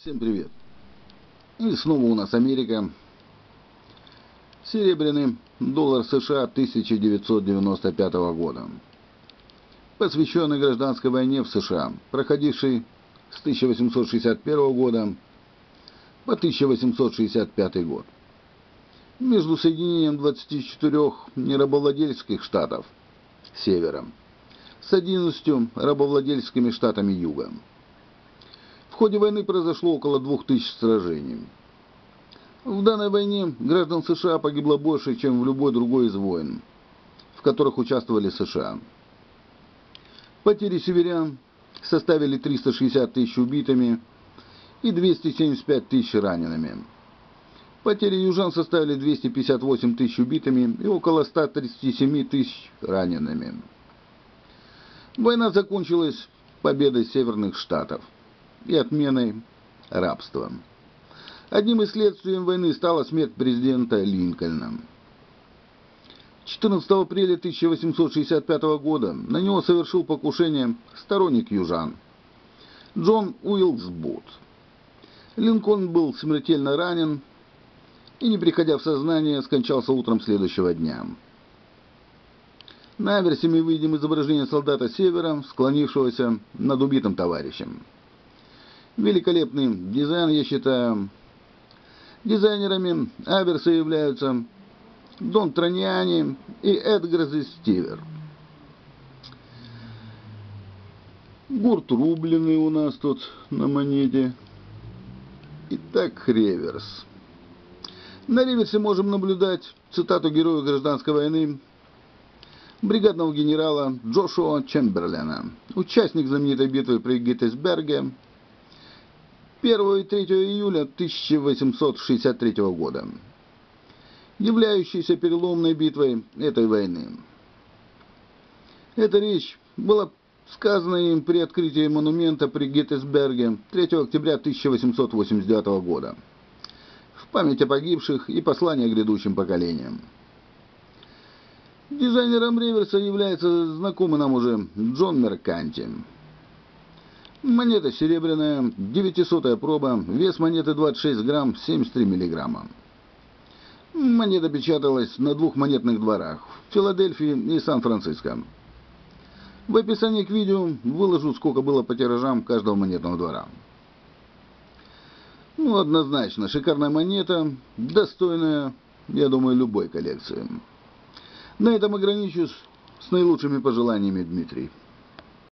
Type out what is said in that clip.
Всем привет! И снова у нас Америка. Серебряный доллар США 1995 года. Посвященный гражданской войне в США, проходившей с 1861 года по 1865 год. Между соединением 24 нерабовладельских штатов севера с 11 рабовладельскими штатами юга. Ходе войны произошло около 2000 сражений. В данной войне граждан США погибло больше, чем в любой другой из войн, в которых участвовали США. Потери северян составили 360 тысяч убитыми и 275 тысяч ранеными. Потери южан составили 258 тысяч убитыми и около 137 тысяч ранеными. Война закончилась победой северных штатов и отменой рабства. Одним из следствием войны стала смерть президента Линкольна. 14 апреля 1865 года на него совершил покушение сторонник южан Джон Уилксбут. Линкольн был смертельно ранен и, не приходя в сознание, скончался утром следующего дня. На аверсе мы видим изображение солдата Севера, склонившегося над убитым товарищем. Великолепный дизайн, я считаю. Дизайнерами аверса являются Дон Трониани и Эдгар Стивер. Гурт рубленый у нас тут на монете. Итак, реверс. На реверсе можем наблюдать цитату героя гражданской войны бригадного генерала Джошуа Чемберлена, участник знаменитой битвы при Геттисберге 1 и 3 июля 1863 года, являющейся переломной битвой этой войны. Эта речь была сказана им при открытии монумента при Геттисберге 3 октября 1889 года в память о погибших и послание грядущим поколениям. Дизайнером реверса является знакомый нам уже Джон Мерканти. Монета серебряная, 900 проба, вес монеты 26 грамм, 73 миллиграмма. Монета печаталась на двух монетных дворах – в Филадельфии и Сан-Франциско. В описании к видео выложу, сколько было по тиражам каждого монетного двора. Ну, однозначно, шикарная монета, достойная, я думаю, любой коллекции. На этом ограничусь с наилучшими пожеланиями, Дмитрий.